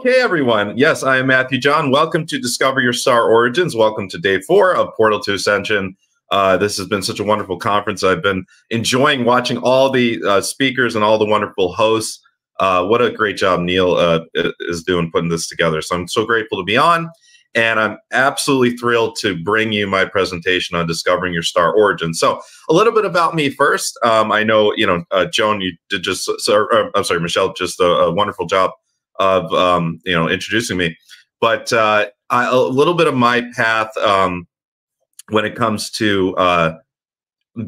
Okay, everyone. Yes, I am Matthew John. Welcome to Discover Your Star Origins. Welcome to day four of Portal to Ascension. Uh, this has been such a wonderful conference. I've been enjoying watching all the uh, speakers and all the wonderful hosts. Uh, what a great job Neil uh, is doing putting this together. So I'm so grateful to be on. And I'm absolutely thrilled to bring you my presentation on discovering your star origin. So, a little bit about me first. Um, I know, you know, uh, Joan, you did just, so, uh, I'm sorry, Michelle, just a, a wonderful job of, um, you know, introducing me. But uh, I, a little bit of my path um, when it comes to uh,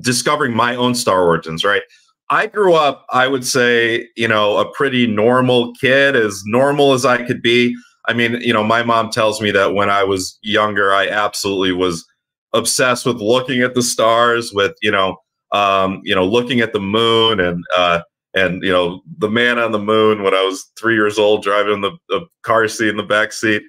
discovering my own star origins, right? I grew up, I would say, you know, a pretty normal kid, as normal as I could be. I mean, you know, my mom tells me that when I was younger, I absolutely was obsessed with looking at the stars, with you know, um, you know, looking at the moon and uh, and you know, the man on the moon when I was three years old, driving the, the car seat in the back seat.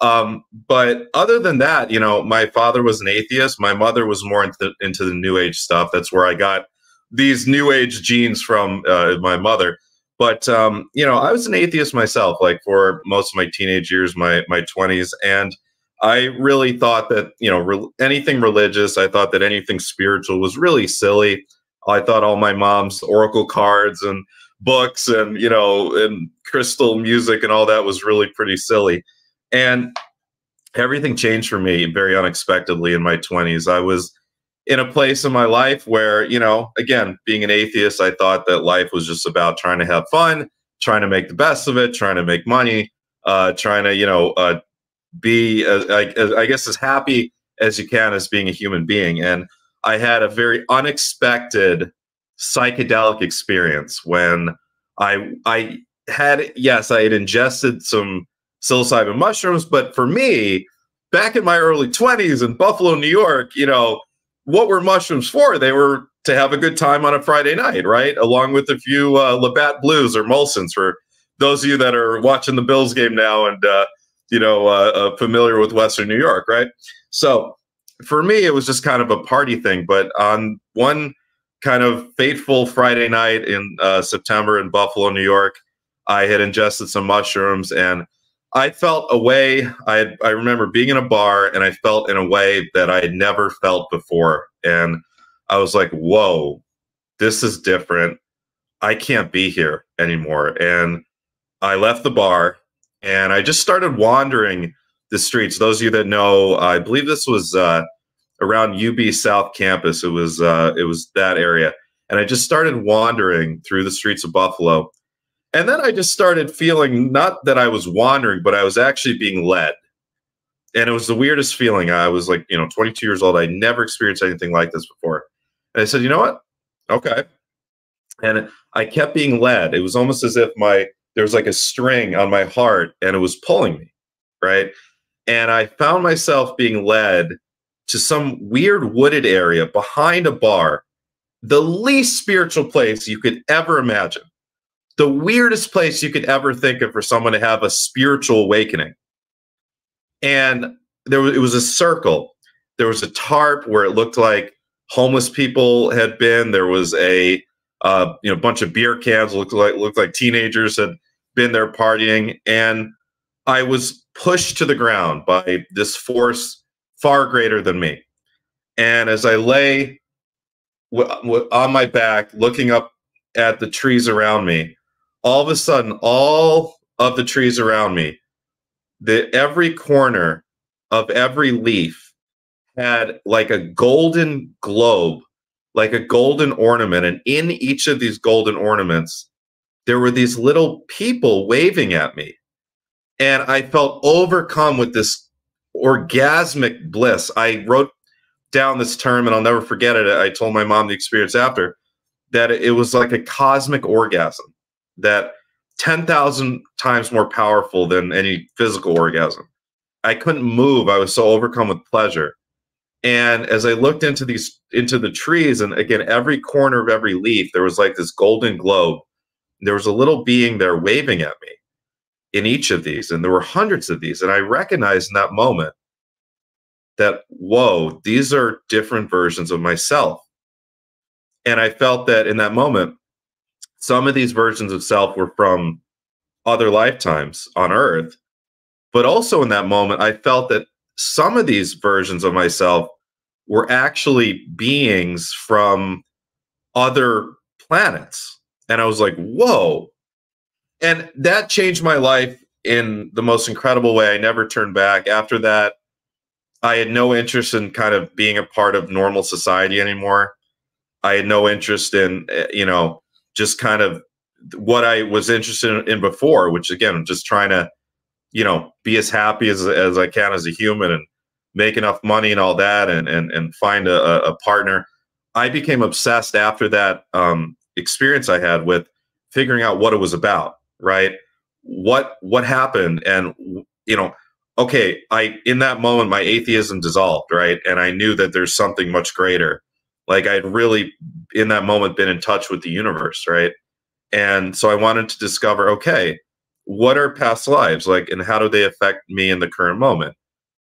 Um, but other than that, you know, my father was an atheist. My mother was more into, into the new age stuff. That's where I got these new age genes from uh, my mother. But um, you know, I was an atheist myself, like for most of my teenage years, my my twenties, and I really thought that you know re- anything religious, I thought that anything spiritual was really silly. I thought all my mom's oracle cards and books and you know and crystal music and all that was really pretty silly. And everything changed for me very unexpectedly in my 20s. I was in a place in my life where, you know, again, being an atheist, I thought that life was just about trying to have fun, trying to make the best of it, trying to make money, uh, trying to, you know, uh, be, as, as, I guess, as happy as you can as being a human being. And I had a very unexpected psychedelic experience when I, I had, yes, I had ingested some psilocybin mushrooms, but for me, back in my early 20s in Buffalo, New York, you know, what were mushrooms for? They were to have a good time on a Friday night, right? Along with a few uh, Labatt Blues or Molsons for those of you that are watching the Bills game now and uh, you know uh, uh, familiar with Western New York, right? So for me, it was just kind of a party thing. But on one kind of fateful Friday night in uh, September in Buffalo, New York, I had ingested some mushrooms and I felt a way. I I remember being in a bar and I felt in a way that I had never felt before, and I was like, "Whoa, this is different. I can't be here anymore." And I left the bar and I just started wandering the streets. Those of you that know, I believe this was uh, around UB South Campus. It was uh, it was that area, and I just started wandering through the streets of Buffalo and then I just started feeling not that I was wandering, but I was actually being led. And it was the weirdest feeling. I was like, you know, 22 years old. I never experienced anything like this before. And I said, you know what? Okay. And I kept being led. It was almost as if my there was like a string on my heart and it was pulling me, right? And I found myself being led to some weird wooded area behind a bar, the least spiritual place you could ever imagine the weirdest place you could ever think of for someone to have a spiritual awakening. And there was, it was a circle. There was a tarp where it looked like homeless people had been. There was a uh, you know bunch of beer cans looked like looked like teenagers had been there partying, and I was pushed to the ground by this force far greater than me. And as I lay on my back, looking up at the trees around me, all of a sudden, all of the trees around me, the every corner of every leaf had like a golden globe, like a golden ornament. And in each of these golden ornaments, there were these little people waving at me. And I felt overcome with this orgasmic bliss. I wrote down this term and I'll never forget it. I told my mom the experience after that it was like a cosmic orgasm that 10,000 times more powerful than any physical orgasm. I couldn't move. I was so overcome with pleasure. And as I looked into these into the trees, and again, every corner of every leaf, there was like this golden globe. There was a little being there waving at me in each of these, and there were hundreds of these. And I recognized in that moment that, whoa, these are different versions of myself. And I felt that in that moment, some of these versions of self were from other lifetimes on Earth. But also in that moment, I felt that some of these versions of myself were actually beings from other planets. And I was like, whoa. And that changed my life in the most incredible way. I never turned back. After that, I had no interest in kind of being a part of normal society anymore. I had no interest in, eh, you know, just kind of what I was interested in before, which again, I'm just trying to, you know, be as happy as, as I can as a human and make enough money and all that and, and, and find a, a partner. I became obsessed after that um, experience I had with figuring out what it was about, right? What, what happened and, you know, okay, I, in that moment, my atheism dissolved, right? And I knew that there's something much greater. Like I'd really, in that moment, been in touch with the universe, right? And so I wanted to discover, okay, what are past lives like and how do they affect me in the current moment?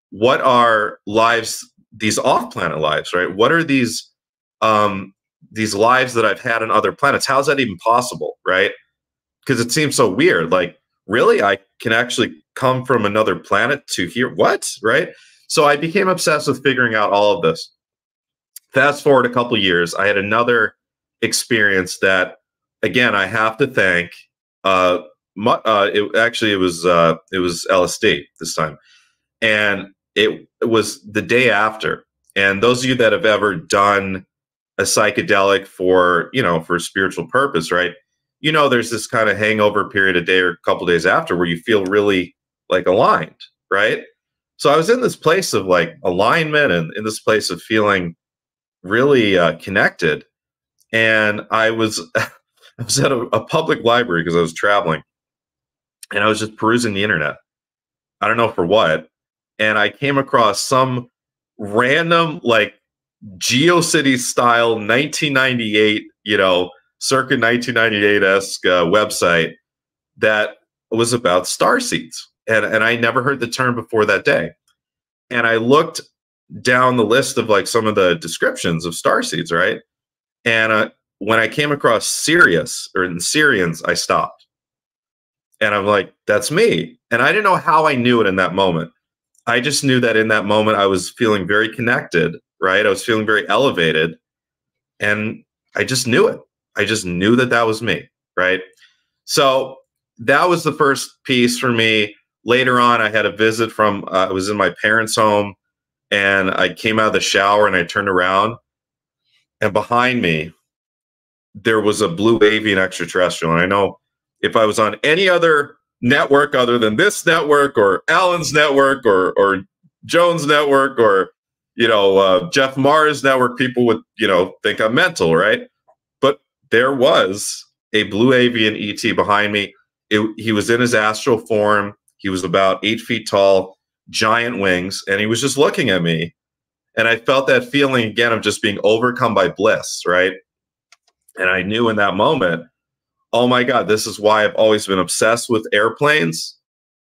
What are lives, these off-planet lives, right? What are these um these lives that I've had on other planets? How's that even possible, right? Because it seems so weird. Like, really, I can actually come from another planet to here. What? Right? So I became obsessed with figuring out all of this. Fast forward a couple years, I had another experience that again, I have to thank. Uh, uh, it actually it was uh, it was LSD this time, and it, it was the day after. And those of you that have ever done a psychedelic for you know for spiritual purpose, right? You know, there's this kind of hangover period a day or a couple days after where you feel really like aligned, right? So I was in this place of like alignment and in this place of feeling really uh, connected, and I was I was at a, a public library because I was traveling and I was just perusing the internet. I don't know for what. And I came across some random, like, GeoCities style 1998, you know, circa 1998 esque uh, website that was about star seeds. And, and I never heard the term before that day. And I looked down the list of like some of the descriptions of star seeds, right? And uh, when I came across Sirius or in Sirians, I stopped. And I'm like, that's me. And I didn't know how I knew it in that moment. I just knew that in that moment I was feeling very connected, right? I was feeling very elevated. And I just knew it. I just knew that that was me, right? So that was the first piece for me. Later on, I had a visit from, uh, I was in my parents' home and I came out of the shower and I turned around. And behind me there was a blue avian extraterrestrial. And I know if I was on any other network other than this network or Alan's network or or Jones network or you know uh, Jeff Mars network, people would you know think I'm mental, right? There was a blue avian ET behind me. It, he was in his astral form. He was about eight feet tall, giant wings, and he was just looking at me. And I felt that feeling again of just being overcome by bliss, right? And I knew in that moment, oh my God, this is why I've always been obsessed with airplanes.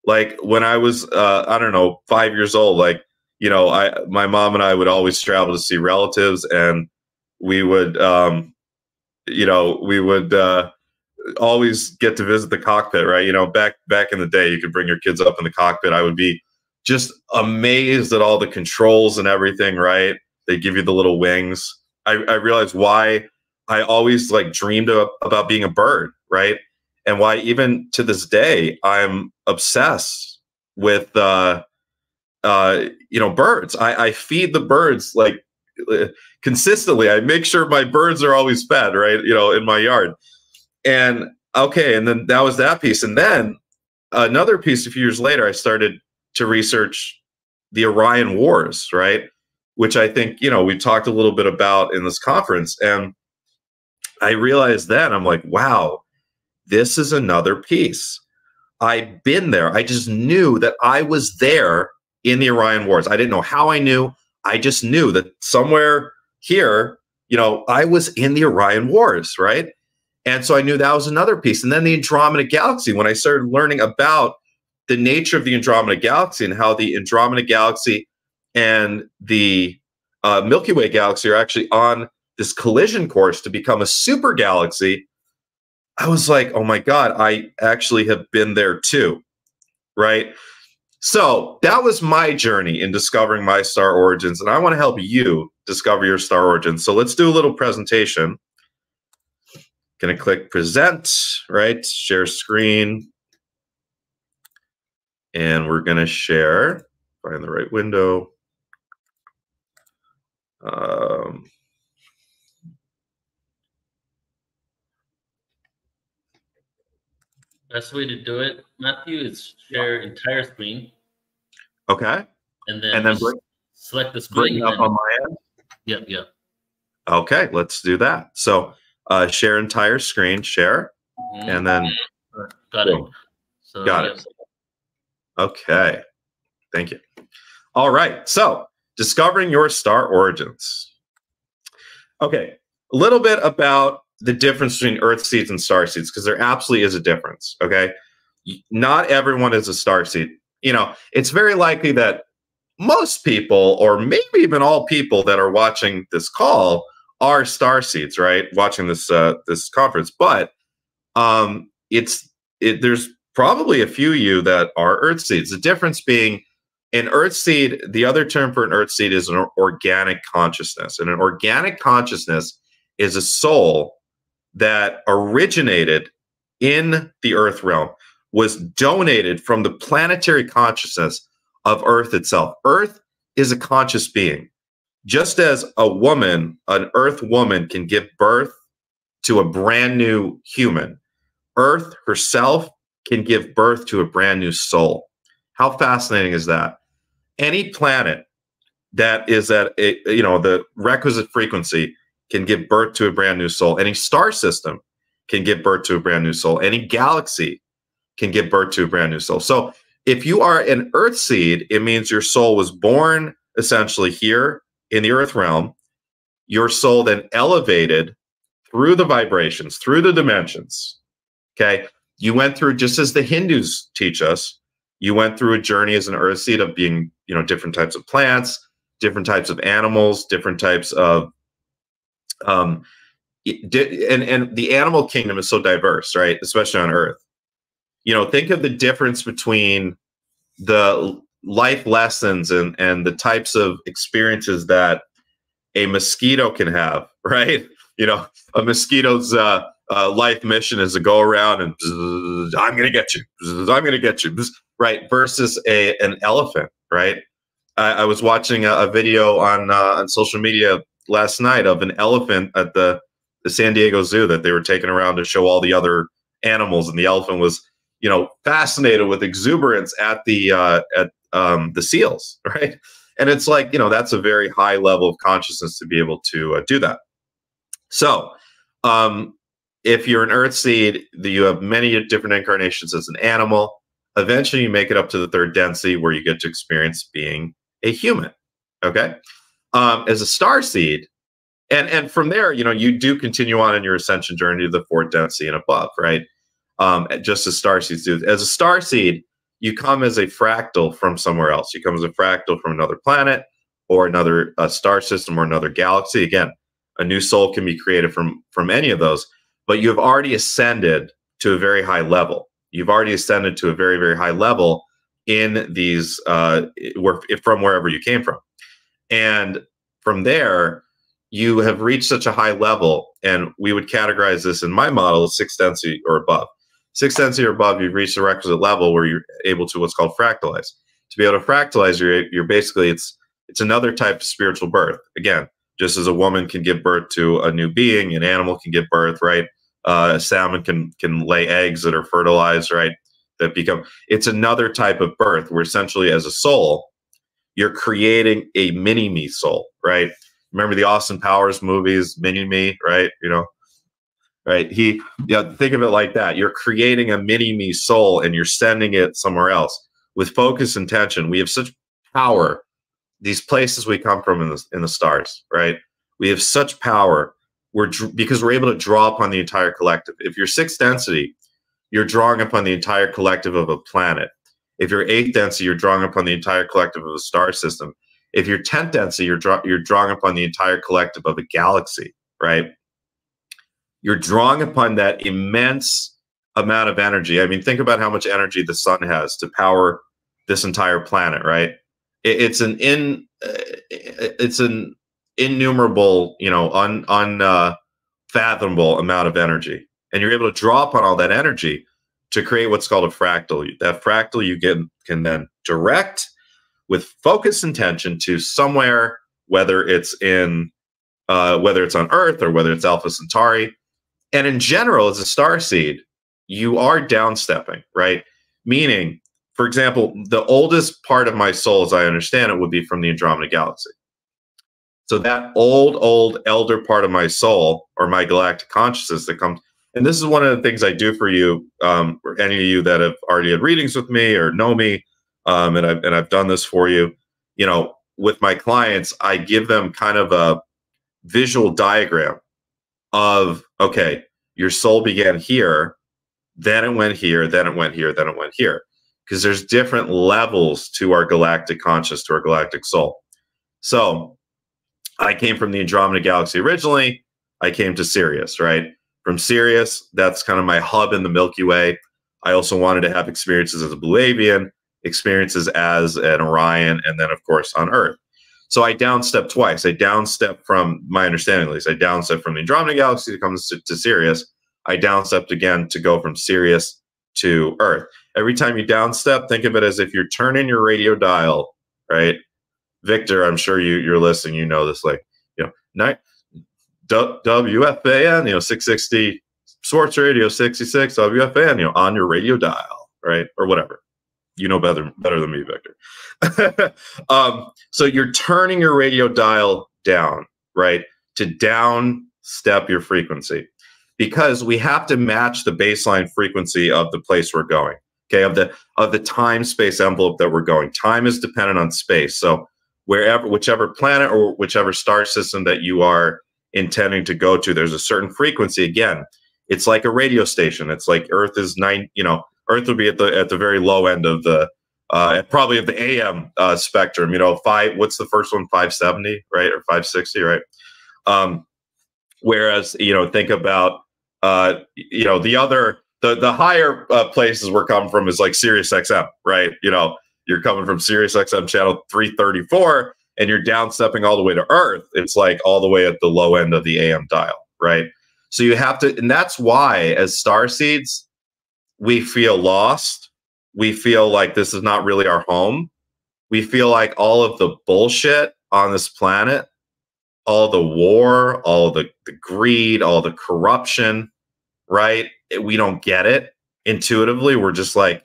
Like when I was, uh, I don't know, five years old, like, you know, I, my mom and I would always travel to see relatives and we would, um, you know, we would, uh, always get to visit the cockpit, right? You know, back, back in the day, you could bring your kids up in the cockpit. I would be just amazed at all the controls and everything, right? They give you the little wings. I, I realized why I always like dreamed of, about being a bird, right? And why even to this day I'm obsessed with uh uh you know birds. I, I feed the birds like consistently. I make sure my birds are always fed, right? You know, in my yard. And okay, and then that was that piece. And then another piece a few years later, I started to research the Orion Wars, right? Which I think, you know, we talked a little bit about in this conference. And I realized then, I'm like, wow, this is another piece. I've been there. I just knew that I was there in the Orion Wars. I didn't know how I knew. I just knew that somewhere here, you know, I was in the Orion Wars, right? And so I knew that was another piece. And then the Andromeda Galaxy, when I started learning about the nature of the Andromeda Galaxy and how the Andromeda Galaxy and the uh, Milky Way galaxy are actually on this collision course to become a super galaxy, I was like, oh my God, I actually have been there too. Right. So that was my journey in discovering my star origins. And I want to help you discover your star origins. So let's do a little presentation. To click present, right? Share screen. And we're going to share, find the right window. Um, Best way to do it, Matthew, is share entire screen. Okay. And then, and then bring, select the screen. Bring up on my end. Yep, yep. Okay, let's do that. So uh, share entire screen, share, mm -hmm. and then got it. So, got it. Okay, thank you. All right, so discovering your star origins. Okay, a little bit about the difference between Earth seeds and star seeds because there absolutely is a difference. Okay, not everyone is a star seed. You know, it's very likely that most people, or maybe even all people that are watching this call, are star seeds, right? Watching this uh, this conference, but um, it's it, there's probably a few of you that are Earth seeds. The difference being an Earth seed. The other term for an Earth seed is an organic consciousness, and an organic consciousness is a soul that originated in the Earth realm, was donated from the planetary consciousness of Earth itself. Earth is a conscious being. Just as a woman, an Earth woman, can give birth to a brand new human, Earth herself can give birth to a brand new soul. How fascinating is that? Any planet that is at a, you know the requisite frequency can give birth to a brand new soul. Any star system can give birth to a brand new soul. Any galaxy can give birth to a brand new soul. So if you are an earth seed, it means your soul was born essentially here in the earth realm. Your soul then elevated through the vibrations, through the dimensions. Okay. You went through, just as the Hindus teach us, you went through a journey as an earth seed of being, you know, different types of plants, different types of animals, different types of um, and and the animal kingdom is so diverse, right? Especially on Earth. You know, think of the difference between the life lessons and and the types of experiences that a mosquito can have, right? You know, a mosquito's uh, uh, life mission is to go around and I'm going to get you, I'm going to get you, right? Versus a an elephant, right? I, I was watching a, a video on uh, on social media last night of an elephant at the the San Diego Zoo that they were taking around to show all the other animals, and the elephant was, you know, fascinated with exuberance at the uh, at um, the seals, right? And it's like, you know, that's a very high level of consciousness to be able to uh, do that. So, um, if you're an Earth seed, you have many different incarnations as an animal. Eventually, you make it up to the third density where you get to experience being a human. Okay um, as a star seed. And, and from there, you know, you do continue on in your ascension journey to the fourth density and above, right? Um, just as star seeds do. As a star seed, you come as a fractal from somewhere else. You come as a fractal from another planet or another uh, star system or another galaxy. Again, a new soul can be created from from any of those, but you have already ascended to a very high level. You've already ascended to a very very high level in these uh, from wherever you came from. And from there, you have reached such a high level, and we would categorize this in my model as sixth density or above. Sixth density or above, you've reached the requisite level where you're able to what's called fractalize. To be able to fractalize, you're, you're basically it's it's another type of spiritual birth. Again, just as a woman can give birth to a new being, an animal can give birth, right? Uh, a salmon can can lay eggs that are fertilized, right? That become it's another type of birth where essentially as a soul, you're creating a mini me soul, right? Remember the Austin Powers movies, mini me, right? You know, right? He, yeah, think of it like that. You're creating a mini me soul and you're sending it somewhere else with focus and tension. We have such power. These places we come from in the in the stars, right? We have such power. We're because we're able to draw upon the entire collective. If you're sixth density, you're drawing upon the entire collective of a planet. If you're eighth density, you're drawing upon the entire collective of a star system. If you're 10th density, you're, draw, you're drawing upon the entire collective of a galaxy, right? You're drawing upon that immense amount of energy. I mean, think about how much energy the sun has to power this entire planet, right? It, it's an in uh, it's an innumerable, you know, un unfathomable uh, amount of energy, and you're able to draw upon all that energy to create what's called a fractal. That fractal you get can then direct with focused intention to somewhere, whether it's in uh, whether it's on Earth or whether it's Alpha Centauri. And in general, as a star seed, you are downstepping, right? Meaning, for example, the oldest part of my soul, as I understand it, would be from the Andromeda Galaxy. So that old, old, elder part of my soul or my galactic consciousness that comes, and this is one of the things I do for you, um, or any of you that have already had readings with me or know me, um, and I've and I've done this for you. You know, with my clients, I give them kind of a visual diagram of okay, your soul began here, then it went here, then it went here, then it went here. Because there's different levels to our galactic conscious, to our galactic soul. So I came from the Andromeda Galaxy originally. I came to Sirius, right? From Sirius, that's kind of my hub in the Milky Way. I also wanted to have experiences as a Blue Avian, experiences as an Orion, and then, of course, on Earth. So I downstep twice. I downstep from my understanding, at least, I downstep from the Andromeda Galaxy to come to, to Sirius. I downstepped again to go from Sirius to Earth. Every time you downstep, think of it as if you're turning your radio dial, right? Victor, I'm sure you you're listening. You know this, like you know, night WFAN, you know, 660 Sports Radio 66 WFAN, you know, on your radio dial, right, or whatever you know better better than me, Victor. um, so you're turning your radio dial down, right, to down step your frequency, because we have to match the baseline frequency of the place we're going. Okay, of the of the time space envelope that we're going. Time is dependent on space, so wherever, whichever planet or whichever star system that you are intending to go to, there's a certain frequency. Again, it's like a radio station. It's like Earth is nine, you know, Earth would be at the at the very low end of the uh, probably of the AM uh, spectrum. You know, five. What's the first one? Five seventy, right, or five sixty, right? Um, whereas you know, think about uh, you know the other the the higher uh, places we're coming from is like Sirius XM, right? You know, you're coming from Sirius XM channel three thirty four, and you're downstepping all the way to Earth. It's like all the way at the low end of the AM dial, right? So you have to, and that's why as star seeds we feel lost. We feel like this is not really our home. We feel like all of the bullshit on this planet, all the war, all the, the greed, all the corruption, right? We don't get it intuitively. We're just like,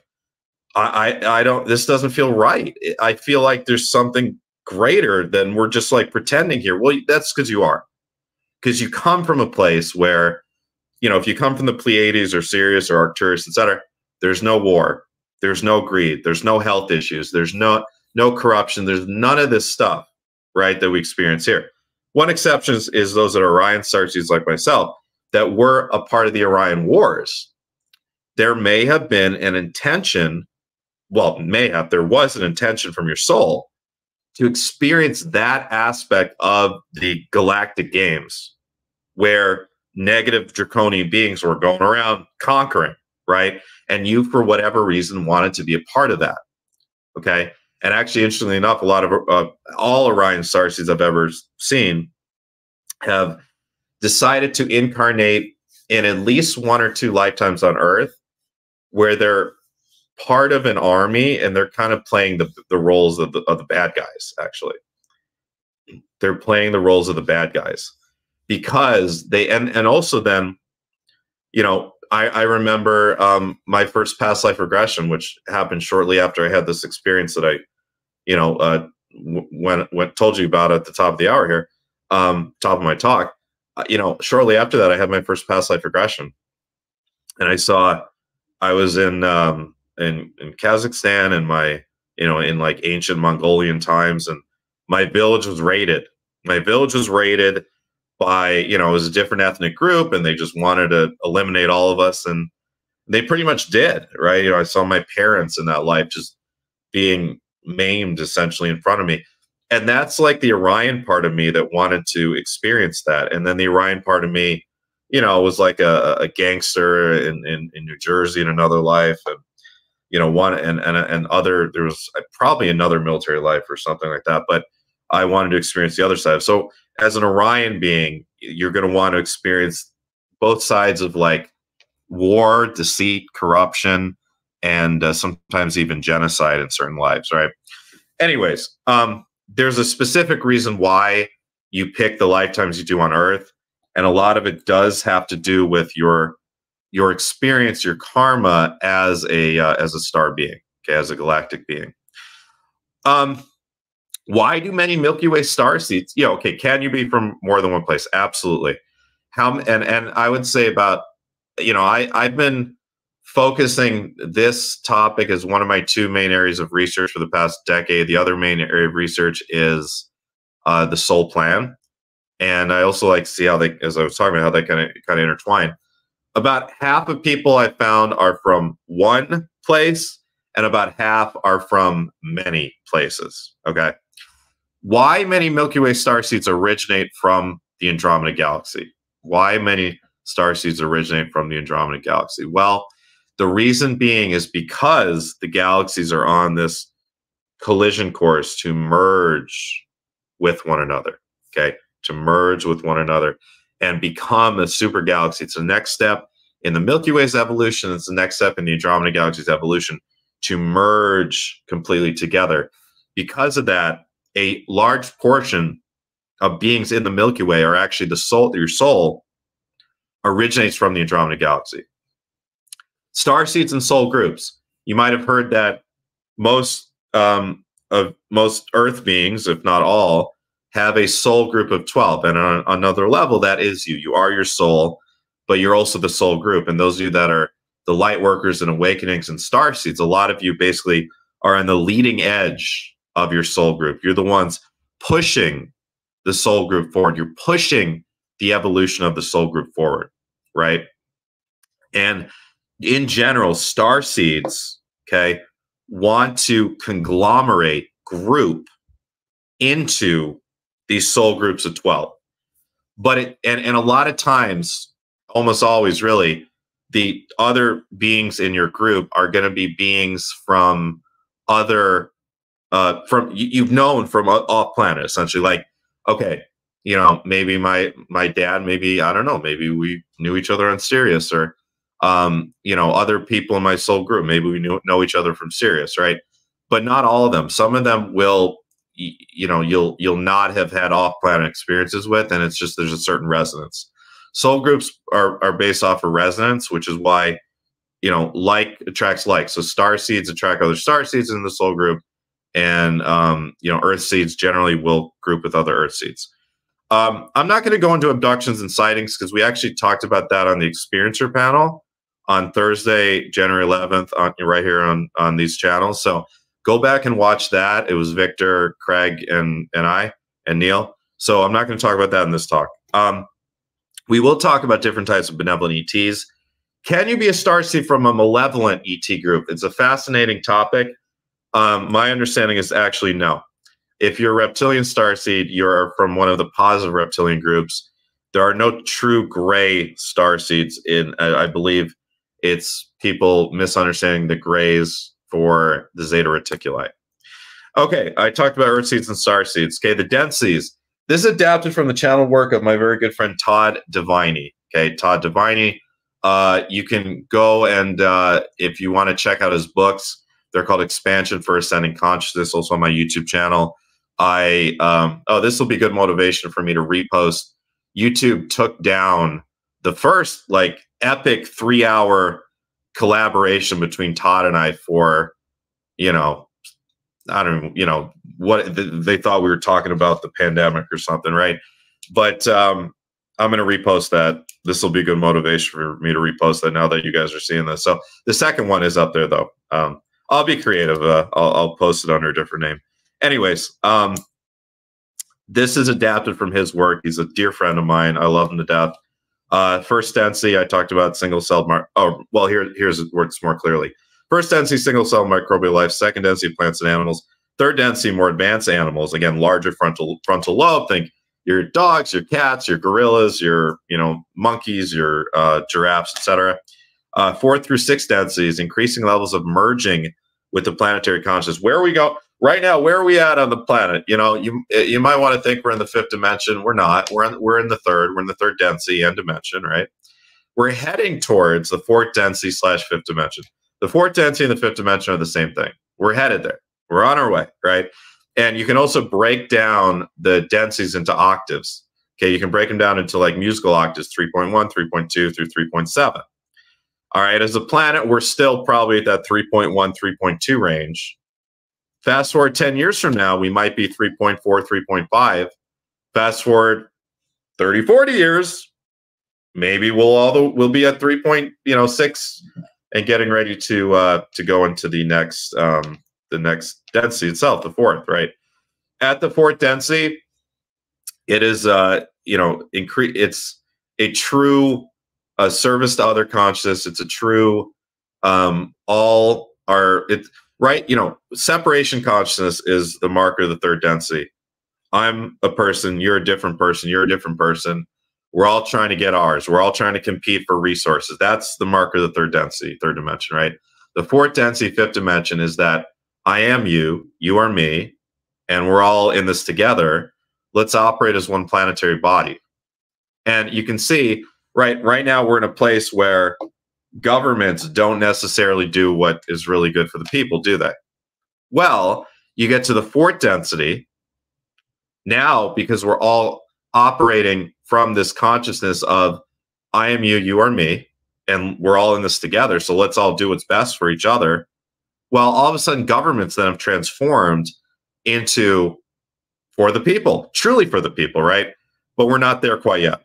I, I, I don't, this doesn't feel right. I feel like there's something greater than we're just like pretending here. Well, that's because you are. Because you come from a place where you know, if you come from the Pleiades or Sirius or Arcturus, etc., there's no war, there's no greed, there's no health issues, there's no no corruption, there's none of this stuff, right, that we experience here. One exception is, those that are Orion starseeds like myself that were a part of the Orion Wars. There may have been an intention, well, may have, there was an intention from your soul to experience that aspect of the galactic games where negative draconian beings were going around conquering, right? And you, for whatever reason, wanted to be a part of that. Okay. And actually, interestingly enough, a lot of uh, all Orion star seeds I've ever seen have decided to incarnate in at least one or two lifetimes on Earth where they're part of an army and they're kind of playing the, the roles of the, of the bad guys, actually. They're playing the roles of the bad guys because they and and also then you know i i remember um my first past life regression which happened shortly after i had this experience that i you know uh when when told you about at the top of the hour here um top of my talk uh, you know shortly after that i had my first past life regression. And i saw i was in um in in kazakhstan and my you know in like ancient mongolian times and my village was raided. My village was raided by you know it was a different ethnic group and they just wanted to eliminate all of us and they pretty much did right you know i saw my parents in that life just being maimed essentially in front of me and that's like the orion part of me that wanted to experience that and then the orion part of me you know, was like a, a gangster in, in, in New Jersey in another life. And, you know, one and, and, and other, there was uh, probably another military life or something like that. But I wanted to experience the other side. So as an Orion being, you're going to want to experience both sides of like war, deceit, corruption, and uh, sometimes even genocide in certain lives, right? Anyways, um, there's a specific reason why you pick the lifetimes you do on Earth, and a lot of it does have to do with your your experience, your karma as a uh, as a star being, okay, as a galactic being. Um, why do many Milky Way star seeds? Yeah, okay, can you be from more than one place? Absolutely. How and and I would say about you know I I've been focusing this topic as one of my two main areas of research for the past decade. The other main area of research is uh, the soul plan, and I also like to see how they, as I was talking about, how they kind of kind of intertwine. About half of people I found are from one place, and about half are from many places. Okay, why many Milky Way star seeds originate from the Andromeda Galaxy? Why many star seeds originate from the Andromeda Galaxy? Well, the reason being is because the galaxies are on this collision course to merge with one another. Okay. To merge with one another and become a super galaxy. It's the next step in the Milky Way's evolution. It's the next step in the Andromeda Galaxy's evolution to merge completely together. Because of that, a large portion of beings in the Milky Way are actually the soul, your soul originates from the Andromeda Galaxy. Star seeds and soul groups. You might have heard that most um, of most Earth beings, if not all, have a soul group of 12. And on another level, that is you. You are your soul, but you're also the soul group. And those of you that are the light workers and awakenings and star seeds, a lot of you basically are on the leading edge of your soul group. You're the ones pushing the soul group forward. You're pushing the evolution of the soul group forward, right? And in general, star seeds, okay, want to conglomerate group into these soul groups of 12. But it, and, and a lot of times, almost always really, the other beings in your group are going to be beings from other, uh, from you've known from off planet, essentially. Like, okay, you know, maybe my my dad, maybe I don't know, maybe we knew each other on Sirius, or um, you know, other people in my soul group. Maybe we knew, know each other from Sirius, right? But not all of them. Some of them will, you know, you'll you'll not have had off-planet experiences with, and it's just there's a certain resonance. Soul groups are are based off of resonance, which is why, you know, like attracts like. So star seeds attract other star seeds in the soul group, and um, you know, Earth seeds generally will group with other Earth seeds. Um, I'm not going to go into abductions and sightings because we actually talked about that on the experiencer panel on Thursday, January 11th, on right here on on these channels. So go back and watch that. It was Victor, Craig, and and I and Neil. So I'm not going to talk about that in this talk. Um, we will talk about different types of benevolent ETs. Can you be a starseed from a malevolent ET group? It's a fascinating topic. Um, my understanding is actually no. If you're a reptilian starseed, you're from one of the positive reptilian groups. There are no true gray starseeds in, I believe, it's people misunderstanding the grays for the zeta reticuli. Okay, I talked about earth seeds and star seeds. Okay, the densities. This is adapted from the channel work of my very good friend Todd Deviney. Okay, Todd Deviney. Uh, you can go and uh, if you want to check out his books, they're called Expansion for Ascending Consciousness, also on my YouTube channel. I um, oh, this will be good motivation for me to repost. YouTube took down the first like epic three hour collaboration between Todd and I for, you know, I don't, you know, what they thought we were talking about the pandemic or something, right? But um, I'm going to repost that. This will be good motivation for me to repost that now that you guys are seeing this. So the second one is up there though. Um, I'll be creative. Uh, I'll, I'll, post it under a different name. Anyways, um, this is adapted from his work. He's a dear friend of mine. I love him to death. Uh, first density, I talked about single cell. Mar- oh, well, here here's it works more clearly. First density, single cell microbial life. Second density, plants and animals. Third density, more advanced animals. Again, larger frontal frontal lobe. Think your dogs, your cats, your gorillas, your you know monkeys, your uh, giraffes, etc. Uh, fourth through sixth densities, increasing levels of merging with the planetary consciousness. Where are we go right now, where are we at on the planet? You know, you you might want to think we're in the fifth dimension. We're not. We're in, we're in the third. We're in the third density and dimension, right? We're heading towards the fourth density slash fifth dimension. The fourth density and the fifth dimension are the same thing. We're headed there. We're on our way, right? And you can also break down the densities into octaves. Okay, you can break them down into like musical octaves 3.1, 3.2 through 3.7. All right, as a planet, we're still probably at that 3.1, 3.2 range. Fast forward 10 years from now, we might be 3.4, 3.5. Fast forward 30, 40 years, maybe we'll all the, we'll be at 3. Point, you know, 6 and getting ready to uh to go into the next um the next density itself, the fourth, right? At the fourth density, it is uh, you know, increase it's a true uh, service to other consciousness. It's a true um all are it right, you know, separation consciousness is the marker of the third density. I'm a person, you're a different person, you're a different person. We're all trying to get ours. We're all trying to compete for resources. That's the marker of the third density, third dimension, right? The fourth density, fifth dimension is that I am you, you are me, and we're all in this together. Let's operate as one planetary body. And you can see, right, right now we're in a place where governments don't necessarily do what is really good for the people, do they? Well, you get to the fourth density. Now, because we're all operating from this consciousness of I am you, you are me, and we're all in this together. So let's all do what's best for each other. Well, all of a sudden, governments then have transformed into for the people, truly for the people, right? But we're not there quite yet.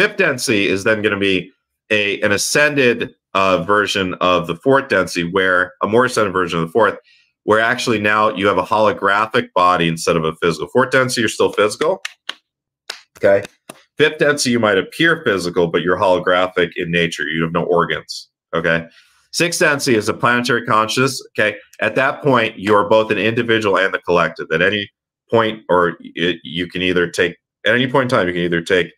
Fifth density is then going to be a an ascended uh, version of the fourth density, where a more ascended version of the fourth, where actually now you have a holographic body instead of a physical. Fourth density, you're still physical. Okay. Fifth density, you might appear physical, but you're holographic in nature. You have no organs. Okay. Sixth density is a planetary consciousness. Okay. At that point, you're both an individual and the collective. At any point, or it, you can either take, at any point in time, you can either take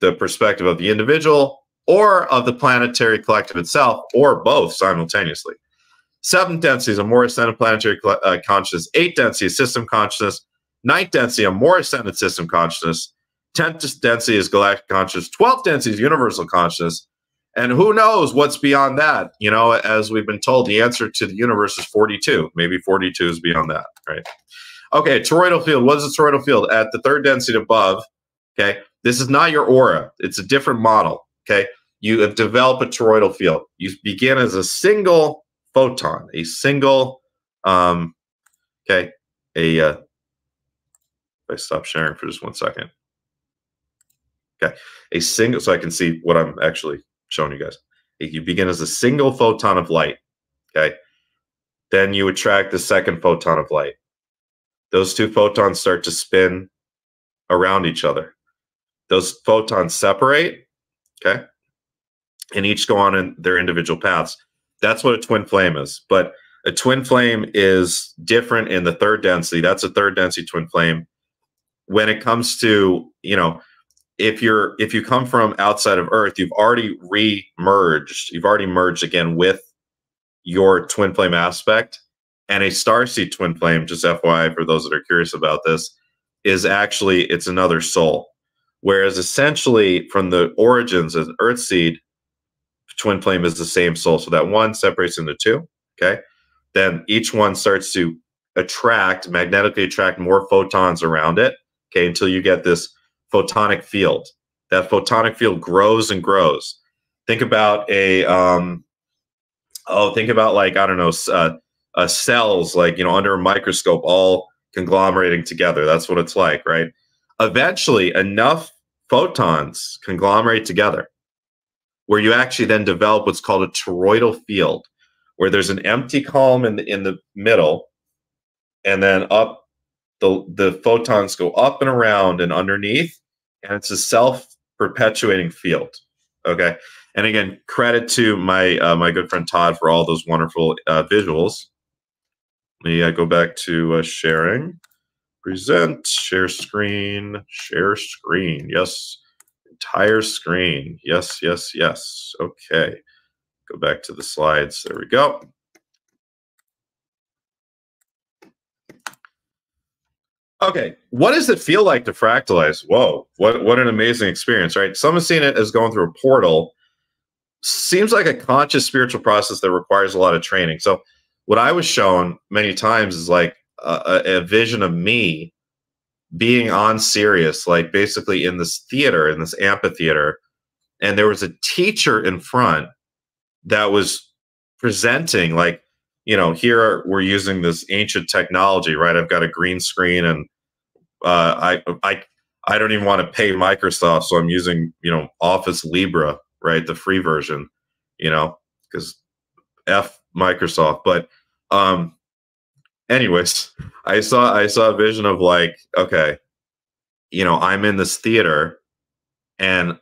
the perspective of the individual or of the planetary collective itself, or both simultaneously. Seventh density is a more ascended planetary uh, consciousness. Eighth density is system consciousness. Ninth density, a more ascended system consciousness. Tenth density is galactic consciousness. Twelfth density is universal consciousness. And who knows what's beyond that? You know, as we've been told, the answer to the universe is 42. Maybe 42 is beyond that, right? Okay, toroidal field. What is a toroidal field? At the third density above, okay, this is not your aura. It's a different model, okay? You have developed a toroidal field. You begin as a single photon, a single, um, okay, a, uh, I stop sharing for just one second. Okay, a single, so I can see what I'm actually showing you guys. You begin as a single photon of light. Okay. Then you attract the second photon of light. Those two photons start to spin around each other. Those photons separate. Okay. And each go on in their individual paths. That's what a twin flame is. But a twin flame is different in the third density. That's a third density twin flame. When it comes to, you know, if you're if you come from outside of Earth, you've already re-merged. You've already merged again with your twin flame aspect. And a star seed twin flame, just FYI for those that are curious about this, is actually it's another soul. Whereas essentially from the origins of Earth seed, twin flame is the same soul. So that one separates into two. Okay. Then each one starts to attract, magnetically attract more photons around it. Okay. Until you get this photonic field. That photonic field grows and grows. Think about a um, oh, think about like I don't know, uh, uh, cells like you know under a microscope, all conglomerating together. That's what it's like, right? Eventually, enough photons conglomerate together, where you actually then develop what's called a toroidal field, where there's an empty column in the in the middle, and then up the the photons go up and around and underneath, and it's a self perpetuating field. Okay, and again, credit to my uh, my good friend Todd for all those wonderful uh, visuals. Let me uh, go back to uh, sharing present, share screen, share screen. Yes, entire screen. Yes, yes, yes. Okay. Go back to the slides. There we go. Okay, what does it feel like to fractalize? Whoa, what what an amazing experience, right? Someone's seen it as going through a portal. Seems like a conscious spiritual process that requires a lot of training. So, what I was shown many times is like a, a vision of me being on Sirius, like basically in this theater, in this amphitheater, and there was a teacher in front that was presenting like you know, here we're using this ancient technology, right? I've got a green screen and uh, I, I, I don't even want to pay Microsoft. So I'm using, you know, Office Libra, right? The free version, you know, because F Microsoft. But, um, anyways, I saw, I saw a vision of like, okay, you know, I'm in this theater and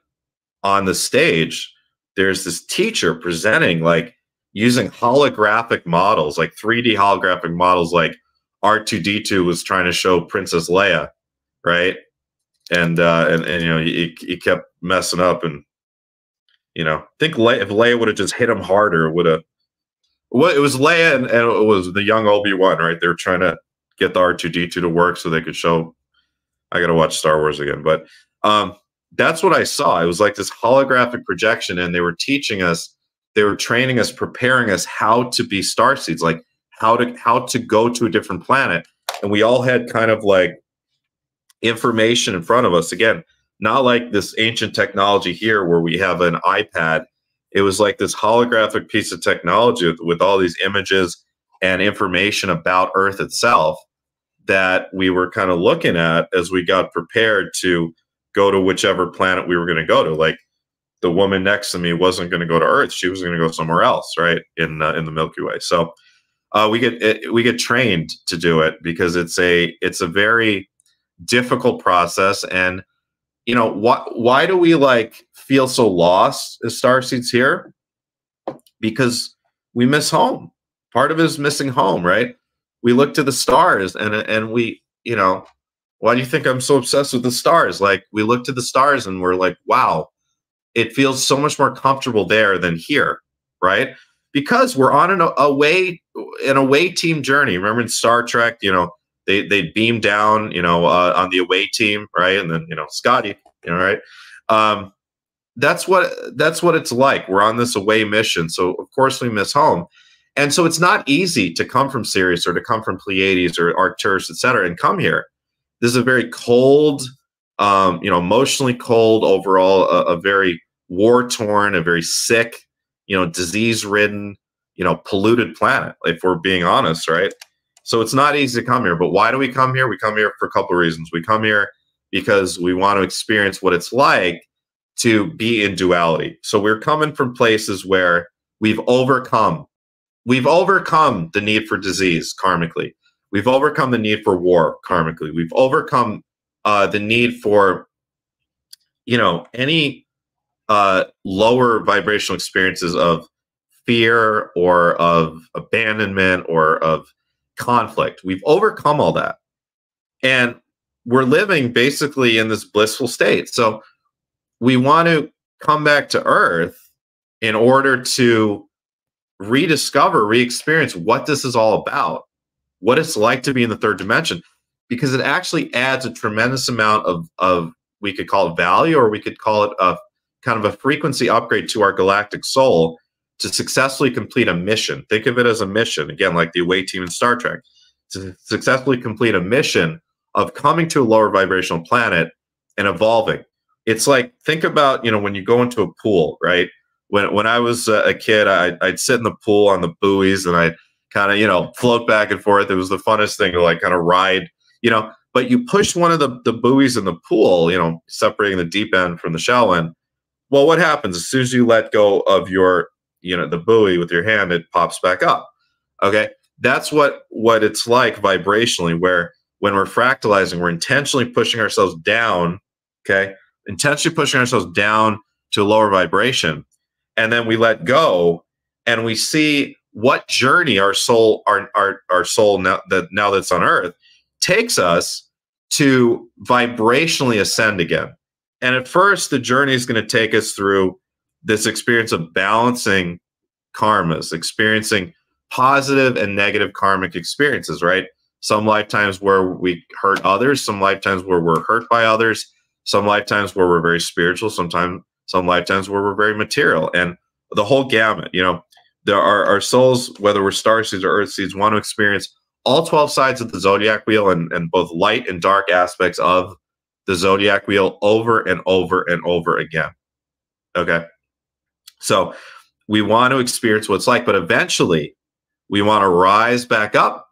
on the stage, there's this teacher presenting like using holographic models, like 3D holographic models, like R2D2 was trying to show Princess Leia, right? And uh, and, and you know he, he kept messing up, and you know, think Le- if Leia would have just hit him harder, would have. Well, it was Leia and, and it was the young Obi Wan, right? They were trying to get the R2D2 to work so they could show. I got to watch Star Wars again, but um, that's what I saw. It was like this holographic projection, and they were teaching us they were training us, preparing us how to be star seeds, like how to how to go to a different planet. And we all had kind of like information in front of us. Again, not like this ancient technology here where we have an iPad. It was like this holographic piece of technology with, with all these images and information about Earth itself that we were kind of looking at as we got prepared to go to whichever planet we were going to go to. Like the woman next to me wasn't going to go to Earth; she was going to go somewhere else, right in uh, in the Milky Way. So uh, we get it, we get trained to do it because it's a it's a very difficult process, and you know why why do we like feel so lost as star seeds here? Because we miss home. Part of it is missing home, right? We look to the stars, and and we you know why do you think I'm so obsessed with the stars? Like we look to the stars and we're like, wow, it feels so much more comfortable there than here, right? Because we're on an away an away team journey. Remember in Star Trek, you know, they they beam down, you know, uh, on the away team, right? And then you know, Scotty, you know, right? Um, that's what that's what it's like. We're on this away mission, so of course we miss home, and so it's not easy to come from Sirius or to come from Pleiades or Arcturus, et cetera, and come here. This is a very cold, um, you know, emotionally cold overall, a, a very war torn, a very sick, you know, disease ridden, you know, polluted planet, if we're being honest, right? So it's not easy to come here. But why do we come here? We come here for a couple of reasons. We come here because we want to experience what it's like to be in duality. So we're coming from places where we've overcome, we've overcome the need for disease karmically. We've overcome the need for war karmically. We've overcome uh, the need for, you know, any uh, lower vibrational experiences of fear or of abandonment or of conflict. We've overcome all that. And we're living basically in this blissful state. So we want to come back to Earth in order to rediscover, re experience what this is all about, what it's like to be in the third dimension, because it actually adds a tremendous amount of, of we could call it value or we could call it a kind of a frequency upgrade to our galactic soul to successfully complete a mission. Think of it as a mission, again, like the away team in Star Trek, to successfully complete a mission of coming to a lower vibrational planet and evolving. It's like, think about, you know, when you go into a pool, right? When, when I was a kid, I'd, I'd sit in the pool on the buoys and I'd kind of, you know, float back and forth. It was the funnest thing to like kind of ride, you know, but you push one of the, the buoys in the pool, you know, separating the deep end from the shallow end well, what happens as soon as you let go of your, you know, the buoy with your hand, it pops back up. Okay. That's what what it's like vibrationally, where when we're fractalizing, we're intentionally pushing ourselves down. Okay. Intentionally pushing ourselves down to lower vibration. And then we let go and we see what journey our soul, our our, our soul now that now that's on earth takes us to vibrationally ascend again. And at first, the journey is going to take us through this experience of balancing karmas, experiencing positive and negative karmic experiences, right? Some lifetimes where we hurt others, some lifetimes where we're hurt by others, some lifetimes where we're very spiritual, sometimes some lifetimes where we're very material, and the whole gamut. You know, there are our souls, whether we're star seeds or earth seeds, want to experience all 12 sides of the zodiac wheel and, and both light and dark aspects of the zodiac wheel over and over and over again. Okay. So we want to experience what it's like, but eventually we want to rise back up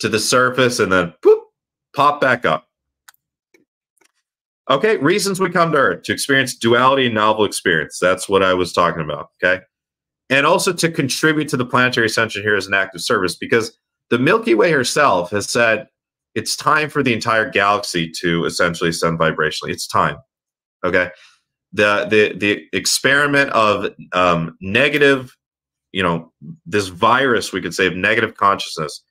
to the surface and then pop back up. Okay, reasons we come to Earth to experience duality and novel experience. That's what I was talking about. Okay. And also to contribute to the planetary ascension here as an act of service because the Milky Way herself has said it's time for the entire galaxy to essentially ascend vibrationally. It's time. Okay. The the the experiment of um, negative, you know, this virus we could say of negative consciousness,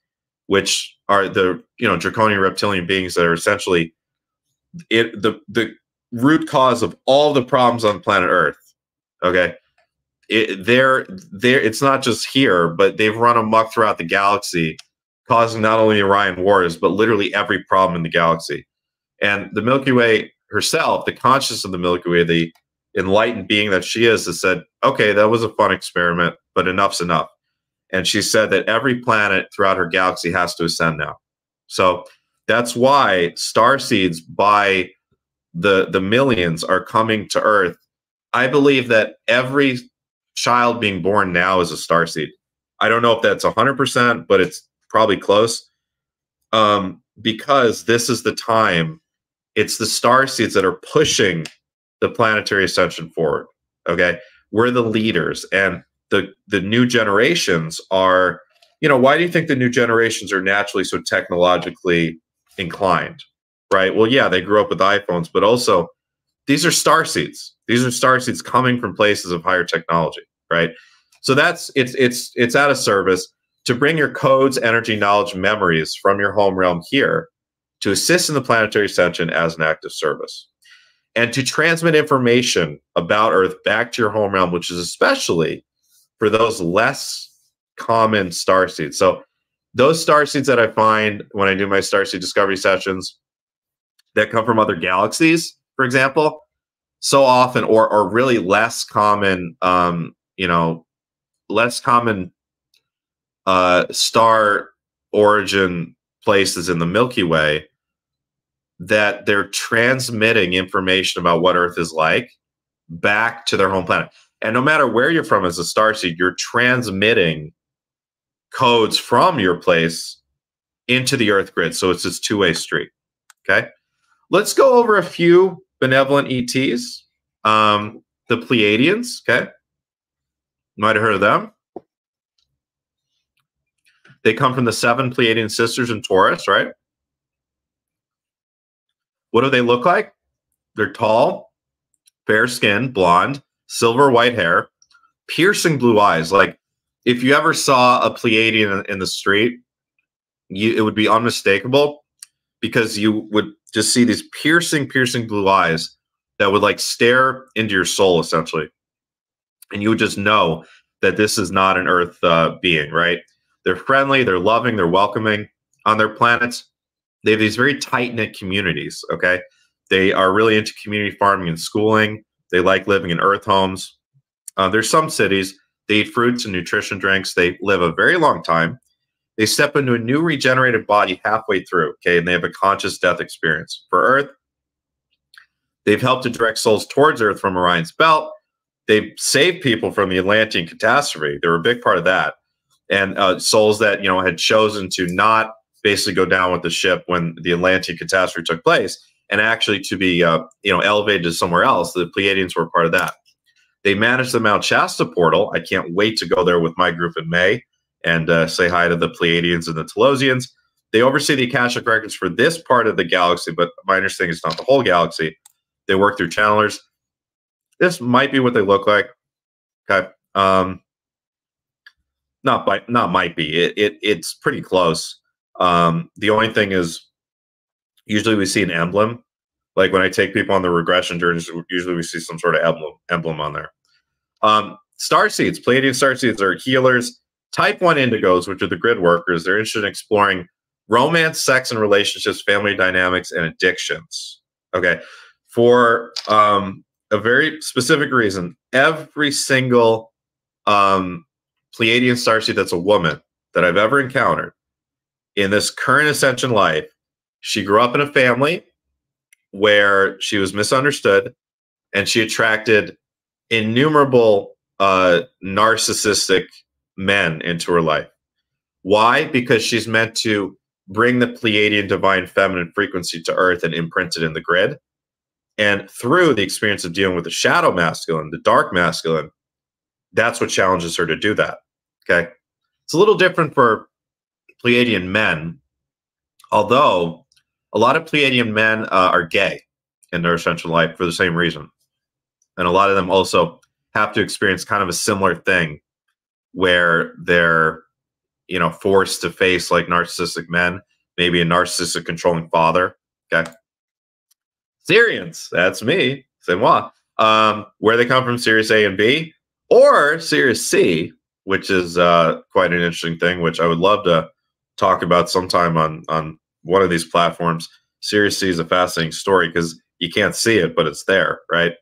which are the you know draconian reptilian beings that are essentially it the the root cause of all the problems on planet Earth. Okay. It, they're there it's not just here, but they've run amok throughout the galaxy, causing not only Orion wars, but literally every problem in the galaxy. And the Milky Way herself, the conscious of the Milky Way, the enlightened being that she is, has said, okay, that was a fun experiment, but enough's enough. And she said that every planet throughout her galaxy has to ascend now. So that's why star seeds by the the millions are coming to Earth. I believe that every child being born now is a star seed. I don't know if that's 100%, but it's probably close. Um, because this is the time, it's the star seeds that are pushing the planetary ascension forward. Okay. We're the leaders, and the the new generations are, you know, why do you think the new generations are naturally so technologically inclined, right? Well, yeah, they grew up with iPhones, but also these are star seeds. These are star seeds coming from places of higher technology, right? So that's it's it's it's out of service to bring your codes, energy, knowledge, memories from your home realm here to assist in the planetary ascension as an active service and to transmit information about Earth back to your home realm, which is especially for those less common star seeds. So those star seeds that I find when I do my star seed discovery sessions that come from other galaxies, for example, so often or or really less common um, you know, less common uh star origin places in the Milky Way that they're transmitting information about what Earth is like back to their home planet. And no matter where you're from as a star seed, you're transmitting codes from your place into the Earth grid. So it's this two way street. Okay. Let's go over a few benevolent ETs. Um, the Pleiadians. Okay. You Might have heard of them. They come from the seven Pleiadian sisters in Taurus, right? What do they look like? They're tall, fair skin, blonde, silver white hair, piercing blue eyes. Like if you ever saw a Pleiadian in, the street, you, it would be unmistakable because you would just see these piercing, piercing blue eyes that would like stare into your soul essentially. And you would just know that this is not an Earth uh, being, right? They're friendly, they're loving, they're welcoming on their planets. They have these very tight knit communities, okay? They are really into community farming and schooling. They like living in Earth homes. Uh, there's some cities they eat fruits and nutrition drinks. They live a very long time. They step into a new regenerated body halfway through, okay, and they have a conscious death experience. For Earth, they've helped to direct souls towards Earth from Orion's belt. They've saved people from the Atlantean catastrophe. They were a big part of that. And uh, souls that, you know, had chosen to not basically go down with the ship when the Atlantean catastrophe took place and actually to be, uh, you know, elevated to somewhere else. The Pleiadians were part of that. They manage the Mount Shasta portal. I can't wait to go there with my group in May and uh, say hi to the Pleiadians and the Telosians. They oversee the Akashic records for this part of the galaxy, but my understanding is not the whole galaxy. They work through channelers. This might be what they look like. Okay. Um, not by, not might be. It, it it's pretty close. Um, the only thing is, usually we see an emblem. Like when I take people on the regression journeys, usually we see some sort of emblem emblem on there. Um, star seeds, Pleiadian star seeds are healers. Type 1 indigos, which are the grid workers, they're interested in exploring romance, sex and relationships, family dynamics, and addictions. Okay. For um, a very specific reason, every single um, Pleiadian starseed that's a woman that I've ever encountered in this current ascension life, she grew up in a family where she was misunderstood and she attracted innumerable uh, narcissistic men into her life. Why? Because she's meant to bring the Pleiadian divine feminine frequency to earth and imprint it in the grid. And through the experience of dealing with the shadow masculine, the dark masculine, that's what challenges her to do that. Okay. It's a little different for Pleiadian men, although a lot of Pleiadian men uh, are gay in their essential life for the same reason. And a lot of them also have to experience kind of a similar thing where they're, you know, forced to face like narcissistic men, maybe a narcissistic controlling father. Okay. Sirians, that's me. C'est moi. Um, where they come from, Sirius A and B, or Sirius C, which is uh, quite an interesting thing, which I would love to talk about sometime on on one of these platforms. Sirius C is a fascinating story because you can't see it, but it's there, right?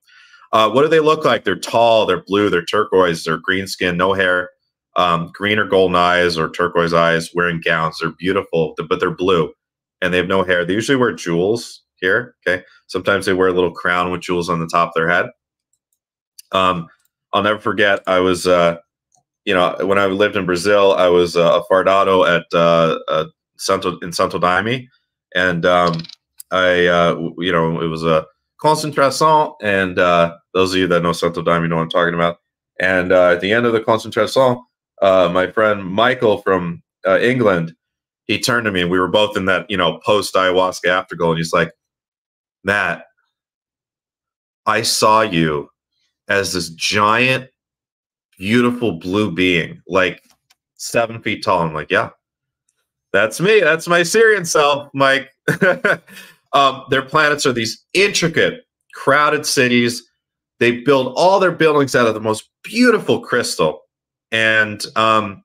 Uh, what do they look like? They're tall, they're blue, they're turquoise, they're green skin, no hair, um, green or golden eyes or turquoise eyes, wearing gowns. They're beautiful, but they're blue and they have no hair. They usually wear jewels here. Okay. Sometimes they wear a little crown with jewels on the top of their head. Um, I'll never forget, I was, uh, you know, when I lived in Brazil, I was uh, a fardado at uh, uh, Santo in Santo Daime, and um, I, uh, you know, it was a concentration, and uh, those of you that know Santo Daime know what I'm talking about. And uh, at the end of the concentration, uh, my friend Michael from uh, England, he turned to me, and we were both in that, you know, post ayahuasca afterglow, and he's like, Matt, I saw you as this giant, beautiful blue being, like seven feet tall. I'm like, yeah, that's me. That's my Sirian self, Mike. um, their planets are these intricate, crowded cities. They build all their buildings out of the most beautiful crystal. And um,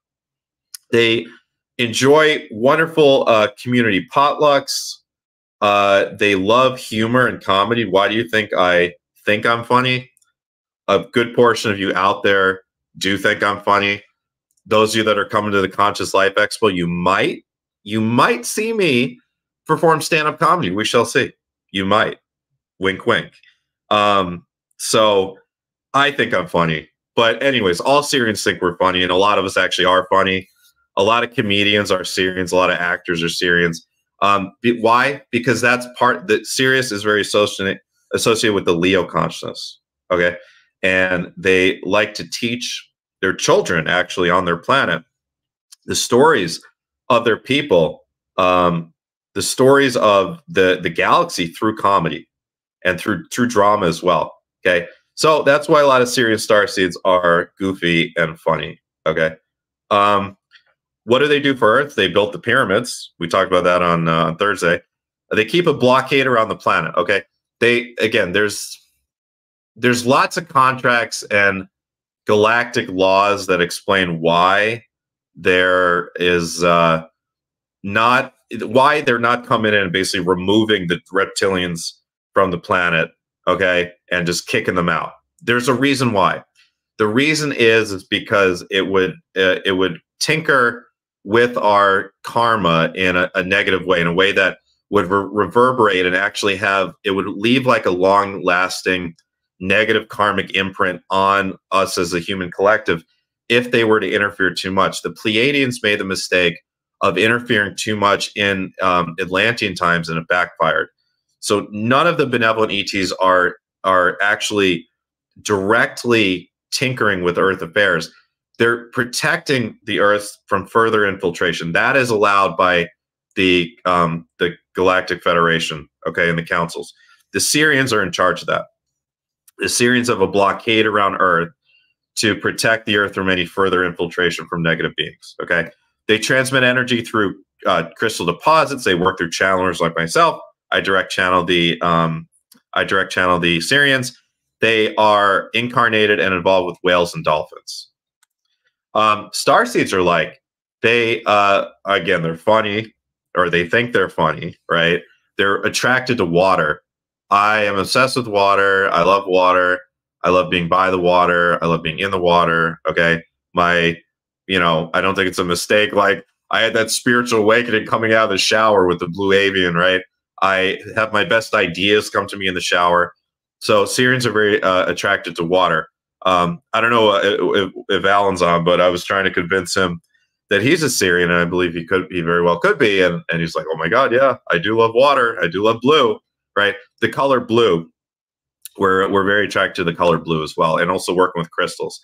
they enjoy wonderful uh, community potlucks. Uh, they love humor and comedy. Why do you think I think I'm funny? A good portion of you out there do think I'm funny. Those of you that are coming to the Conscious Life Expo, you might, you might see me perform stand-up comedy. We shall see. You might. Wink, wink. Um, so I think I'm funny. But anyways, all Sirians think we're funny, and a lot of us actually are funny. A lot of comedians are Sirians, A lot of actors are Sirians. Um, be, why? Because that's part that Sirius is very associated associated with the Leo consciousness. Okay, and they like to teach their children actually on their planet the stories of their people, um, the stories of the the galaxy through comedy and through through drama as well. Okay, so that's why a lot of Sirian star seeds are goofy and funny. Okay. Um, what do they do for Earth? They built the pyramids. We talked about that on uh, on Thursday. They keep a blockade around the planet. Okay. They again, there's there's lots of contracts and galactic laws that explain why there is uh, not why they're not coming in and basically removing the reptilians from the planet, okay, and just kicking them out. There's a reason why. The reason is is because it would uh, it would tinker with our karma in a, a negative way, in a way that would re reverberate and actually have it would leave like a long lasting negative karmic imprint on us as a human collective if they were to interfere too much. The Pleiadians made the mistake of interfering too much in um, Atlantean times and it backfired. So none of the benevolent ETs are are actually directly tinkering with Earth affairs. They're protecting the Earth from further infiltration. That is allowed by the um, the Galactic Federation, okay, and the councils. The Sirians are in charge of that. The Sirians have a blockade around Earth to protect the Earth from any further infiltration from negative beings. Okay, they transmit energy through uh, crystal deposits. They work through channelers like myself I direct channel the um, I direct channel the Sirians. They are incarnated and involved with whales and dolphins. Um, star seeds are like they uh, again they're funny or they think they're funny, right? They're attracted to water. I am obsessed with water. I love water. I love being by the water. I love being in the water. Okay. My, you know, I don't think it's a mistake. Like I had that spiritual awakening coming out of the shower with the blue avian, right? I have my best ideas come to me in the shower. So Sirians are very uh, attracted to water. Um, I don't know uh, if, if Alan's on, but I was trying to convince him that he's a Sirian, and I believe he could, he very well could be. And and he's like, oh my god, yeah, I do love water. I do love blue, right? The color blue. We're we're very attracted to the color blue as well, and also working with crystals.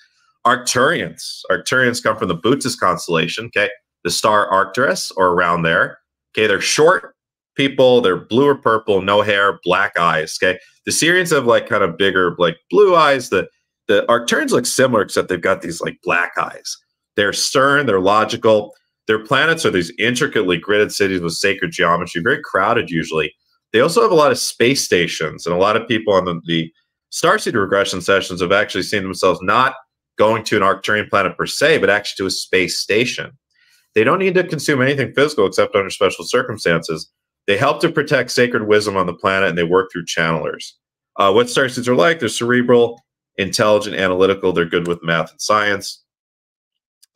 Arcturians. Arcturians come from the Bootes constellation. Okay, the star Arcturus or around there. Okay, they're short people. They're blue or purple, no hair, black eyes. Okay, the Sirians have like kind of bigger, like blue eyes. The the Arcturians look similar, except they've got these like black eyes. They're stern. They're logical. Their planets are these intricately gridded cities with sacred geometry, very crowded usually. They also have a lot of space stations, and a lot of people on the, the starseed regression sessions have actually seen themselves not going to an Arcturian planet per se, but actually to a space station. They don't need to consume anything physical except under special circumstances. They help to protect sacred wisdom on the planet, and they work through channelers. Uh, what starseeds are like? They're cerebral, intelligent, analytical. They're good with math and science.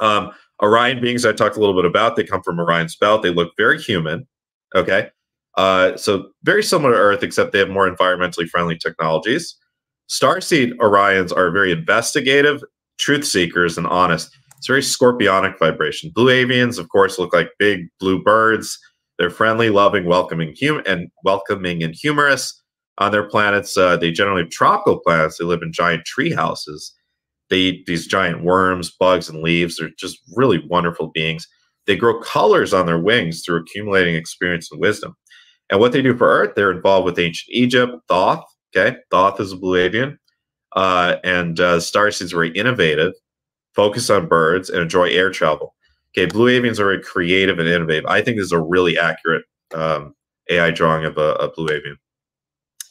Um, Orion beings I talked a little bit about. They come from Orion's belt. They look very human. Okay. Uh, so very similar to Earth, except they have more environmentally friendly technologies. Starseed Orions are very investigative, truth seekers, and honest. It's very scorpionic vibration. Blue avians, of course, look like big blue birds. They're friendly, loving, welcoming, hum- and welcoming and humorous. On their planets, uh, they generally have tropical planets. They live in giant tree houses. They eat these giant worms, bugs, and leaves. They're just really wonderful beings. They grow colors on their wings through accumulating experience and wisdom. And what they do for Earth, they're involved with ancient Egypt, Thoth. Okay, Thoth is a blue avian, uh, and uh, Starseeds are very innovative, focus on birds, and enjoy air travel. Okay, blue avians are very creative and innovative. I think this is a really accurate um, AI drawing of a, a blue avian.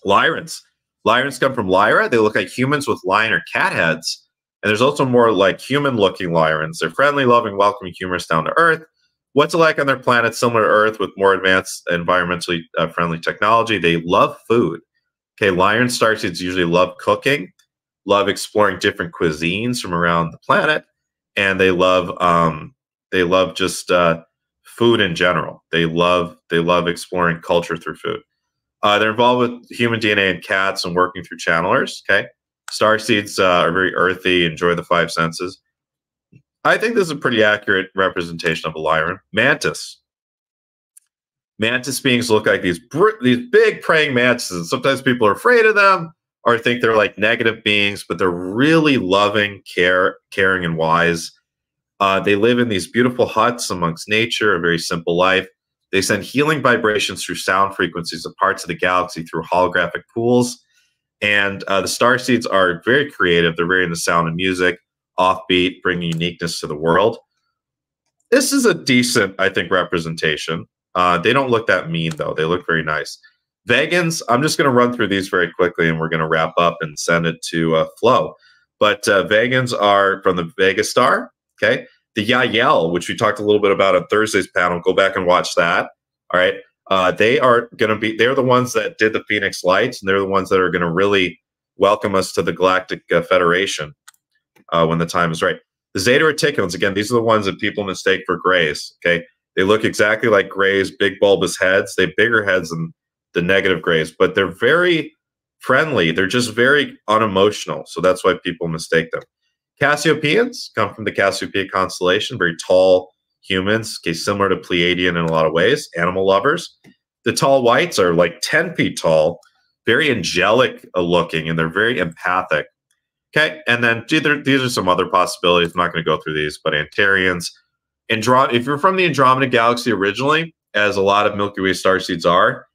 Lyrans. Lyrans come from Lyra. They look like humans with lion or cat heads. And there's also more like human looking Lyrans. They're friendly, loving, welcoming, humorous, down to earth. What's it like on their planet? Similar to Earth with more advanced, environmentally uh, friendly technology. They love food. Okay, Lyran starseeds usually love cooking, love exploring different cuisines from around the planet, and they love um, they love just uh, food in general. They love they love exploring culture through food. Uh, they're involved with human DNA and cats and working through channelers. Okay, starseeds uh, are very earthy, enjoy the five senses. I think this is a pretty accurate representation of a Lyran. Mantis. Mantis beings look like these these big praying mantises. Sometimes people are afraid of them or think they're like negative beings, but they're really loving, care, caring, and wise. Uh, they live in these beautiful huts amongst nature, a very simple life. They send healing vibrations through sound frequencies of parts of the galaxy through holographic pools. And uh, the star seeds are very creative. They're very into sound and music, offbeat, bringing uniqueness to the world. This is a decent, I think, representation. Uh, they don't look that mean, though. They look very nice. Vegans, I'm just going to run through these very quickly and we're going to wrap up and send it to uh, Flo. But uh, Vegans are from the Vegas Star. Okay. The Yahyel, which we talked a little bit about on Thursday's panel, go back and watch that. All right. Uh, they are going to be, they're the ones that did the Phoenix Lights, and they're the ones that are going to really welcome us to the Galactic uh, Federation uh, when the time is right. The Zeta Reticulans, again, these are the ones that people mistake for grays. Okay. They look exactly like grays, big bulbous heads. They have bigger heads than the negative grays, but they're very friendly. They're just very unemotional. So that's why people mistake them. Cassiopeians come from the Cassiopeia constellation, very tall humans, okay, similar to Pleiadian in a lot of ways, animal lovers. The tall whites are like 10 feet tall, very angelic looking, and they're very empathic. Okay, and then these are, these are some other possibilities. I'm not going to go through these, but Antarians. Androm- if you're from the Andromeda Galaxy originally, as a lot of Milky Way star seeds are,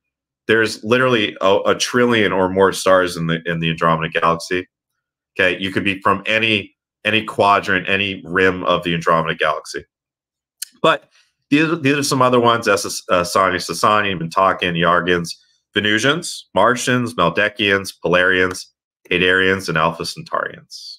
there's literally a, a trillion or more stars in the in the Andromeda Galaxy. Okay, you could be from any any quadrant, any rim of the Andromeda galaxy. But these, these are some other ones, Sasani, uh, Sasani, Mintakan, Yargans. Venusians, Martians, Maldekians, Polarians, Hadarians, and Alpha Centaurians.